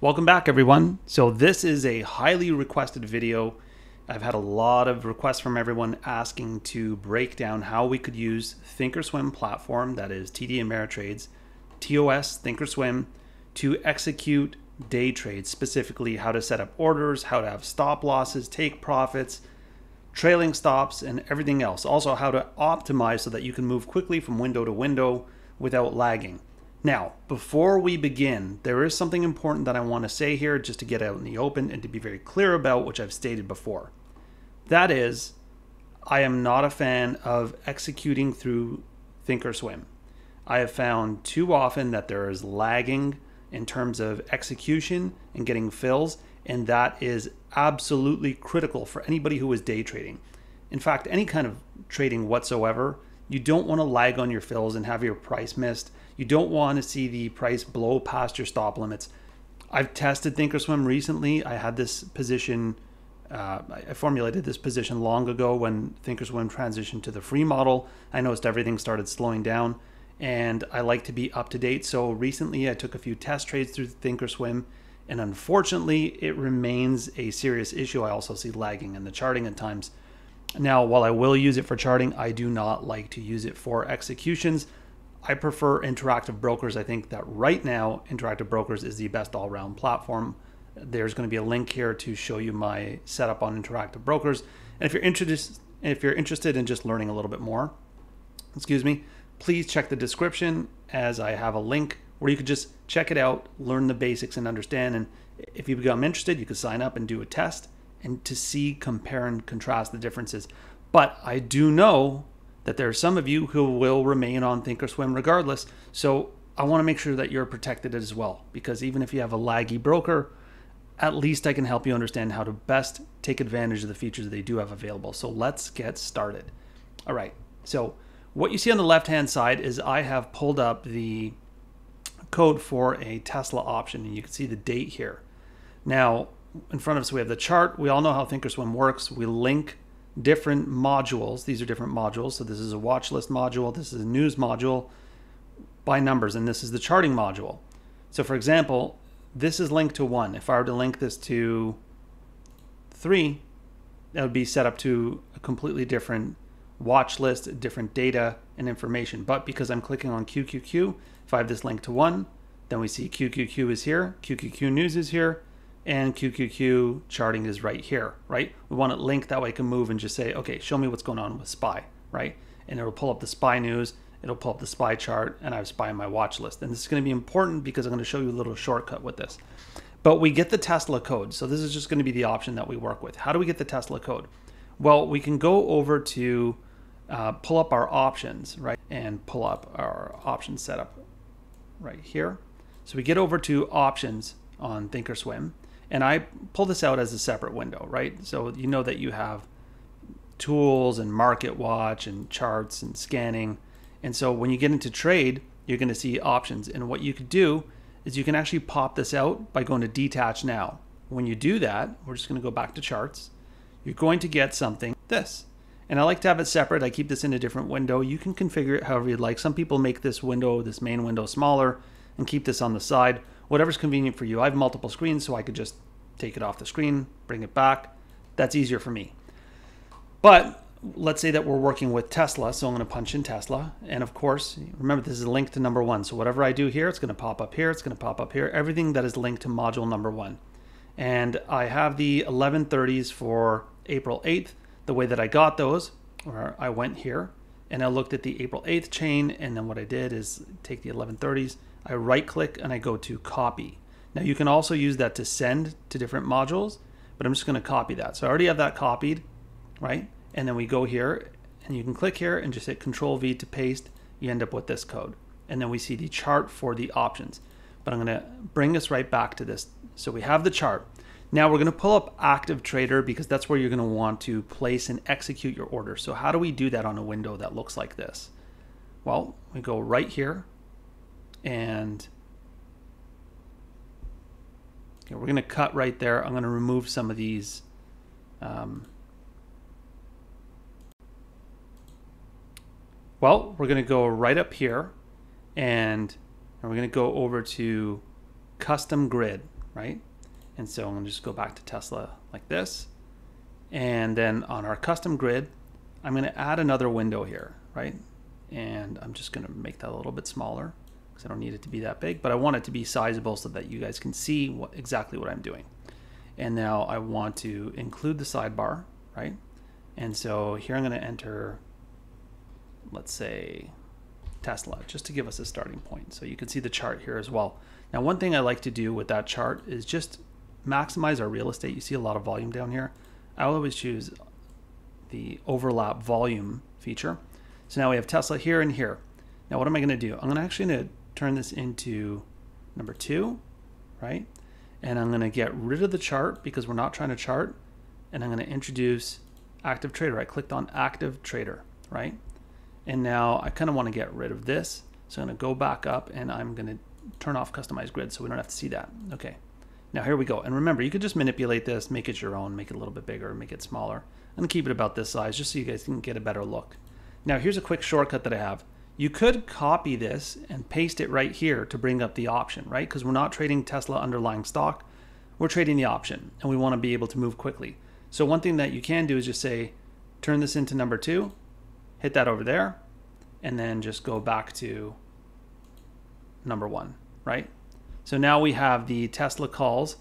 Welcome back everyone. So this is a highly requested video. I've had a lot of requests from everyone asking to break down how we could use Thinkorswim platform, that is TD Ameritrade's TOS Thinkorswim, to execute day trades, specifically how to set up orders, how to have stop losses, take profits, trailing stops, and everything else. Also how to optimize so that you can move quickly from window to window without lagging. Now, before we begin, there is something important that I want to say here just to get out in the open and to be very clear about, which I've stated before. That is, I am not a fan of executing through Thinkorswim. I have found too often that there is lagging in terms of execution and getting fills, and that is absolutely critical for anybody who is day trading. In fact, any kind of trading whatsoever, you don't want to lag on your fills and have your price missed you don't want to see the price blow past your stop limits. I've tested Thinkorswim recently. I had this position, uh, I formulated this position long ago when Thinkorswim transitioned to the free model. I noticed everything started slowing down and I like to be up to date. So recently I took a few test trades through Thinkorswim and unfortunately it remains a serious issue. I also see lagging in the charting at times. Now, while I will use it for charting, I do not like to use it for executions. I prefer Interactive Brokers. I think that right now, Interactive Brokers is the best all round platform. There's going to be a link here to show you my setup on Interactive Brokers. And if you're interested, if you're interested in just learning a little bit more, excuse me, please check the description as I have a link where you could just check it out, learn the basics, and understand. And if you become interested, you could sign up and do a test and to see, compare, and contrast the differences. But I do know that there are some of you who will remain on Thinkorswim regardless. So I want to make sure that you're protected as well, because even if you have a laggy broker, at least I can help you understand how to best take advantage of the features they do have available. So let's get started. All right. So what you see on the left hand side is I have pulled up the code for a Tesla option, and you can see the date here. Now, in front of us, we have the chart. We all know how Thinkorswim works. We link different modules. These are different modules. So this is a watch list module. This is a news module by numbers. And this is the charting module. So for example, this is linked to one. If I were to link this to three, that would be set up to a completely different watch list, different data and information. But because I'm clicking on QQQ, if I have this link to one, then we see QQQ is here, QQQ news is here, and QQQ charting is right here, right? We want it linked that way I can move and just say, okay, show me what's going on with SPY, right? And it'll pull up the SPY news, it'll pull up the SPY chart, and I have SPY in my watch list. And this is going to be important because I'm going to show you a little shortcut with this. But we get the Tesla code. So this is just going to be the option that we work with. How do we get the Tesla code? Well, we can go over to uh, pull up our options, right? And pull up our option setup right here. So we get over to options on Thinkorswim and I pull this out as a separate window, right? So you know that you have tools and market watch and charts and scanning. And so when you get into trade, you're going to see options. And what you could do is you can actually pop this out by going to detach now. When you do that, we're just going to go back to charts. You're going to get something this. And I like to have it separate. I keep this in a different window. You can configure it however you'd like. Some people make this window, this main window smaller and keep this on the side whatever's convenient for you. I have multiple screens, so I could just take it off the screen, bring it back. That's easier for me. But let's say that we're working with Tesla, so I'm going to punch in Tesla. And of course, remember this is linked to number one. So whatever I do here, it's going to pop up here, it's going to pop up here, everything that is linked to module number one. And I have the 1130s for April 8th. The way that I got those, or I went here and I looked at the April 8th chain. And then what I did is take the 1130s, I right click and I go to copy. Now you can also use that to send to different modules, but I'm just going to copy that. So I already have that copied, right? And then we go here and you can click here and just hit control V to paste. You end up with this code. And then we see the chart for the options. But I'm going to bring us right back to this. So we have the chart. Now we're going to pull up active trader because that's where you're going to want to place and execute your order. So how do we do that on a window that looks like this? Well, we go right here and okay, we're going to cut right there. I'm going to remove some of these. Um, well, we're going to go right up here and, and we're going to go over to custom grid. right? And so I'm gonna just go back to Tesla like this. And then on our custom grid, I'm gonna add another window here, right? And I'm just gonna make that a little bit smaller because I don't need it to be that big, but I want it to be sizable so that you guys can see what, exactly what I'm doing. And now I want to include the sidebar, right? And so here I'm gonna enter, let's say Tesla, just to give us a starting point. So you can see the chart here as well. Now, one thing I like to do with that chart is just maximize our real estate. You see a lot of volume down here. I always choose the overlap volume feature. So now we have Tesla here and here. Now what am I going to do? I'm going to actually to turn this into number two, right? And I'm going to get rid of the chart because we're not trying to chart. And I'm going to introduce active trader. I clicked on active trader, right? And now I kind of want to get rid of this. So I'm to go back up and I'm going to turn off customized grid so we don't have to see that. Okay. Now here we go. And remember, you could just manipulate this, make it your own, make it a little bit bigger, make it smaller, and keep it about this size just so you guys can get a better look. Now here's a quick shortcut that I have. You could copy this and paste it right here to bring up the option, right? Because we're not trading Tesla underlying stock, we're trading the option and we want to be able to move quickly. So one thing that you can do is just say, turn this into number two, hit that over there, and then just go back to number one, right? So now we have the Tesla calls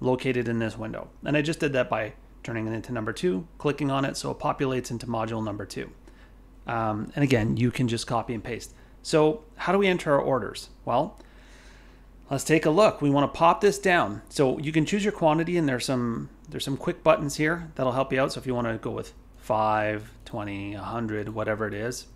located in this window. And I just did that by turning it into number two, clicking on it so it populates into module number two. Um, and again, you can just copy and paste. So how do we enter our orders? Well, let's take a look. We want to pop this down. So you can choose your quantity and there's some there's some quick buttons here that'll help you out. So if you want to go with 5, 20, 100, whatever it is,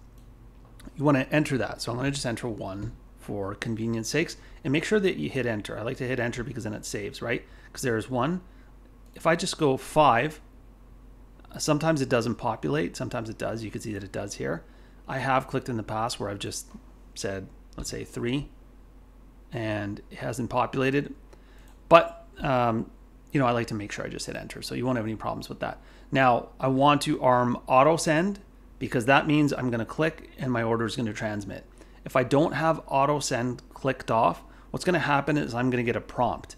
you want to enter that. So I'm going to just enter one for convenience sakes and make sure that you hit enter. I like to hit enter because then it saves, right? Because there's one. If I just go five, sometimes it doesn't populate. Sometimes it does. You can see that it does here. I have clicked in the past where I've just said, let's say three, and it hasn't populated. But, um, you know, I like to make sure I just hit enter. So you won't have any problems with that. Now, I want to arm auto send because that means I'm going to click and my order is going to transmit. If I don't have auto send clicked off, what's going to happen is I'm going to get a prompt.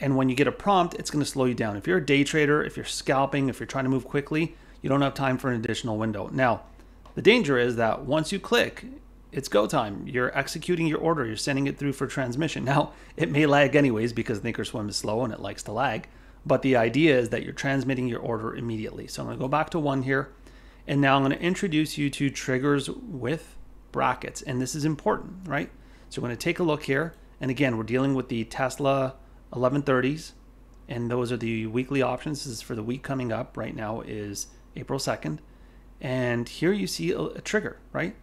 And when you get a prompt, it's going to slow you down. If you're a day trader, if you're scalping, if you're trying to move quickly, you don't have time for an additional window. Now, the danger is that once you click, it's go time. You're executing your order, you're sending it through for transmission. Now, it may lag anyways because Thinkorswim is slow and it likes to lag, but the idea is that you're transmitting your order immediately. So I'm going to go back to one here, and now I'm going to introduce you to triggers with brackets. And this is important, right? So we're going to take a look here. And again, we're dealing with the Tesla 1130s. And those are the weekly options. This is for the week coming up. Right now is April 2nd. And here you see a, a trigger, right?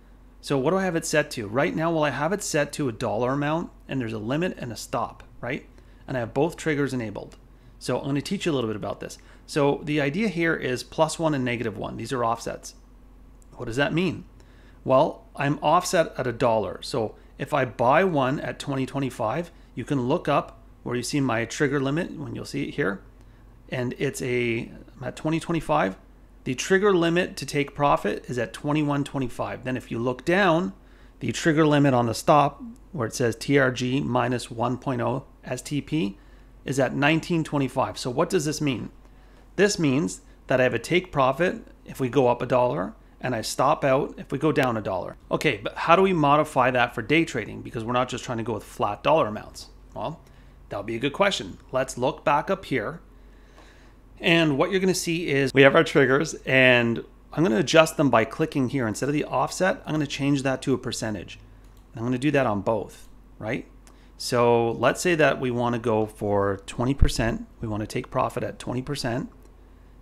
So what do I have it set to? Right now, well, I have it set to a dollar amount and there's a limit and a stop, right? And I have both triggers enabled. So I'm going to teach you a little bit about this. So the idea here is plus one and negative one. These are offsets. What does that mean? Well, I'm offset at a dollar. So if I buy one at 2025, you can look up where you see my trigger limit when you'll see it here. And it's a I'm at 2025. The trigger limit to take profit is at 2125. Then if you look down, the trigger limit on the stop where it says TRG minus 1.0 STP is at 1925. So what does this mean? This means that I have a take profit if we go up a dollar and I stop out if we go down a dollar. Okay, but how do we modify that for day trading? Because we're not just trying to go with flat dollar amounts. Well, that would be a good question. Let's look back up here. And what you're going to see is we have our triggers and I'm going to adjust them by clicking here. Instead of the offset, I'm going to change that to a percentage. I'm going to do that on both, right? So let's say that we want to go for 20%. We want to take profit at 20%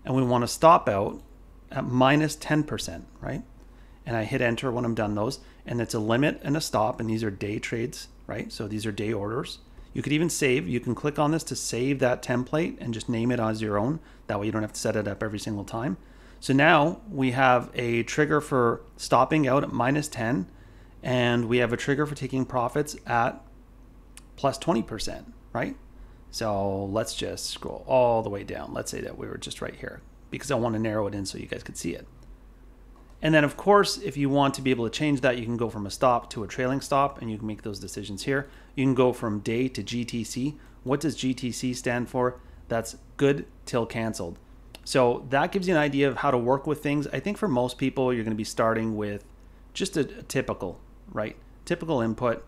and we want to stop out at minus 10%, right? And I hit enter when I'm done those. And it's a limit and a stop. And these are day trades, right? So these are day orders. You could even save. You can click on this to save that template and just name it as your own. That way you don't have to set it up every single time. So now we have a trigger for stopping out at minus 10 and we have a trigger for taking profits at plus 20%, right? So let's just scroll all the way down. Let's say that we were just right here because I want to narrow it in so you guys could see it. And then of course, if you want to be able to change that, you can go from a stop to a trailing stop and you can make those decisions here. You can go from day to GTC What does GTC stand for? That's good till canceled. So that gives you an idea of how to work with things. I think for most people, you're going to be starting with just a, a typical, right? Typical input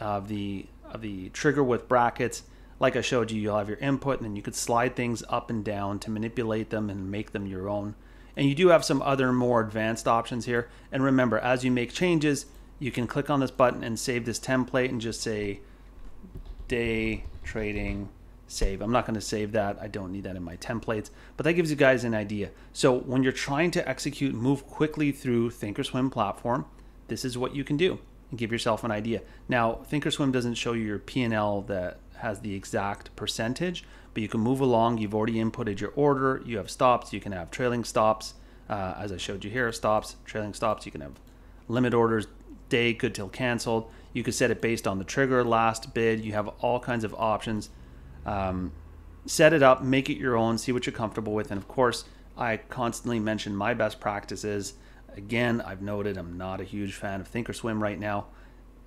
of the of the trigger with brackets. Like I showed you, you'll have your input, and then you could slide things up and down to manipulate them and make them your own. And you do have some other more advanced options here. And remember, as you make changes, you can click on this button and save this template and just say day trading save. I'm not going to save that. I don't need that in my templates, but that gives you guys an idea. So when you're trying to execute, move quickly through Thinkorswim platform, this is what you can do and give yourself an idea. Now, Thinkorswim doesn't show you your P&L that has the exact percentage, but you can move along. You've already inputted your order. You have stops. You can have trailing stops, uh, as I showed you here, stops, trailing stops. You can have limit orders, day, good till canceled. You could set it based on the trigger, last bid. You have all kinds of options. Um, set it up, make it your own, see what you're comfortable with. And of course, I constantly mention my best practices. Again, I've noted I'm not a huge fan of Thinkorswim right now.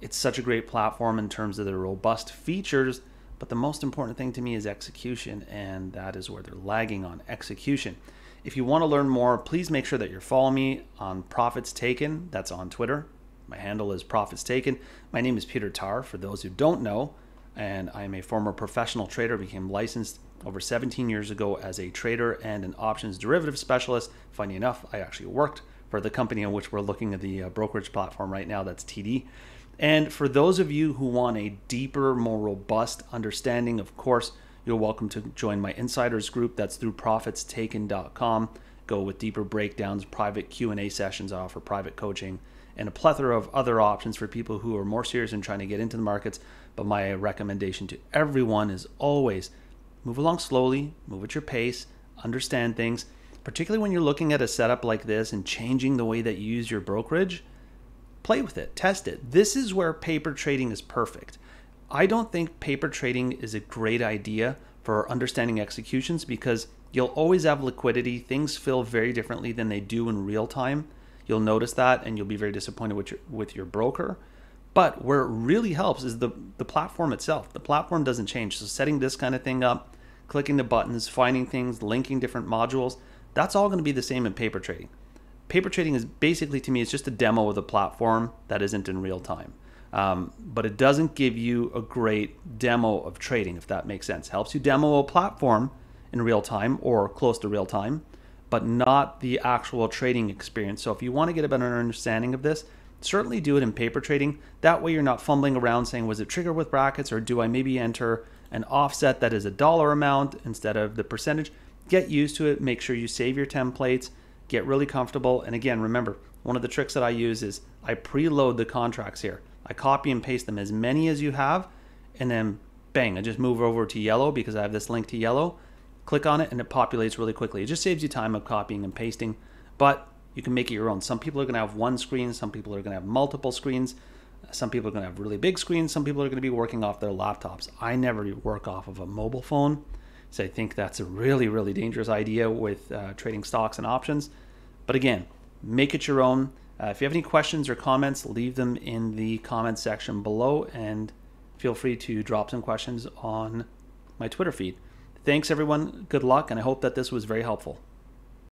It's such a great platform in terms of the robust features, but the most important thing to me is execution, and that is where they're lagging on execution. If you want to learn more, please make sure that you're following me on Profits Taken. That's on Twitter. My handle is Profits Taken. My name is Peter Tarr, for those who don't know, and I'm a former professional trader, became licensed over 17 years ago as a trader and an options derivative specialist. Funny enough, I actually worked for the company on which we're looking at the uh, brokerage platform right now, that's TD. And for those of you who want a deeper, more robust understanding, of course, you're welcome to join my insiders group. That's through profitstaken.com. Go with deeper breakdowns, private Q&A sessions, I offer private coaching, and a plethora of other options for people who are more serious in trying to get into the markets. But my recommendation to everyone is always move along slowly, move at your pace, understand things, particularly when you're looking at a setup like this and changing the way that you use your brokerage. Play with it, test it. This is where paper trading is perfect. I don't think paper trading is a great idea for understanding executions because you'll always have liquidity. Things feel very differently than they do in real time. You'll notice that and you'll be very disappointed with your, with your broker. But where it really helps is the, the platform itself. The platform doesn't change. So setting this kind of thing up, clicking the buttons, finding things, linking different modules, that's all going to be the same in paper trading. Paper trading is basically, to me, it's just a demo of the platform that isn't in real time. Um, but it doesn't give you a great demo of trading, if that makes sense. Helps you demo a platform in real time or close to real time, but not the actual trading experience. So if you want to get a better understanding of this, certainly do it in paper trading. That way you're not fumbling around saying, was it trigger with brackets or do I maybe enter an offset that is a dollar amount instead of the percentage? Get used to it. Make sure you save your templates, get really comfortable. And again, remember, one of the tricks that I use is I preload the contracts here. I copy and paste them as many as you have, and then bang, I just move over to yellow because I have this link to yellow. Click on it and it populates really quickly. It just saves you time of copying and pasting, but you can make it your own. Some people are going to have one screen, some people are going to have multiple screens. Some people are going to have really big screens. Some people are going to be working off their laptops. I never work off of a mobile phone. So I think that's a really, really dangerous idea with uh, trading stocks and options. But again, make it your own. Uh, if you have any questions or comments, leave them in the comment section below and feel free to drop some questions on my Twitter feed. Thanks, everyone. Good luck, and I hope that this was very helpful.